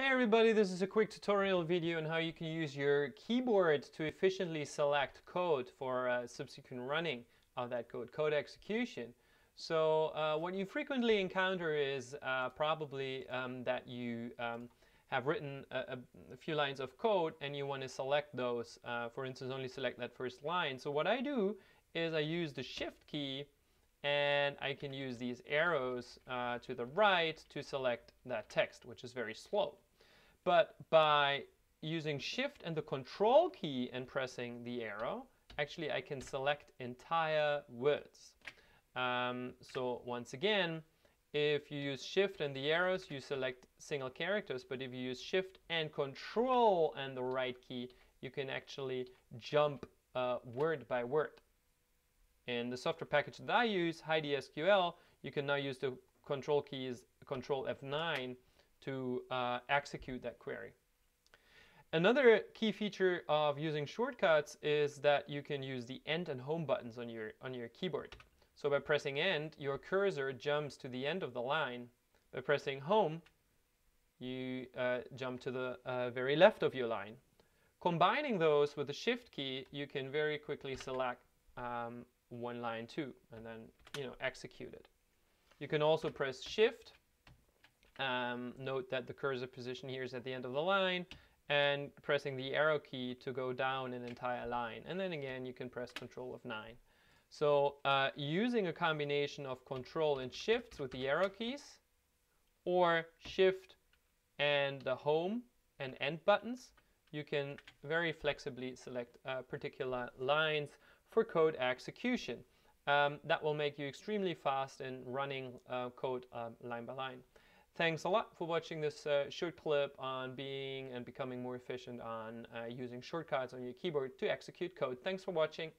Hey everybody, this is a quick tutorial video on how you can use your keyboard to efficiently select code for uh, subsequent running of that code, code execution. So uh, what you frequently encounter is uh, probably um, that you um, have written a, a, few lines of code and you want to select those, uh, for instance, only select that first line. So what I do is I use the shift key and I can use these arrows uh, to the right to select that text, which is very slow. But by using shift and the control key and pressing the arrow, actually I can select entire words. Um, so once again, if you use shift and the arrows, you select single characters, but if you use shift and control and the right key, you can actually jump uh, word by word. In the software package that I use, HeidiSQL, you can now use the control keys, control F9 to uh, execute that query. Another key feature of using shortcuts is that you can use the end and home buttons on your, on your keyboard. So by pressing end, your cursor jumps to the end of the line. By pressing home, you uh, jump to the uh, very left of your line. Combining those with the shift key, you can very quickly select um, one line too, and then you know execute it. You can also press Shift. Um, note that the cursor position here is at the end of the line, and pressing the arrow key to go down an entire line. And then again, you can press Control F9. So uh, using a combination of Control and Shifts with the arrow keys, or Shift and the Home and End buttons, you can very flexibly select uh, particular lines for code execution. Um, that will make you extremely fast in running uh, code um, line by line. Thanks a lot for watching this uh, short clip on being and becoming more efficient on uh, using shortcuts on your keyboard to execute code. Thanks for watching.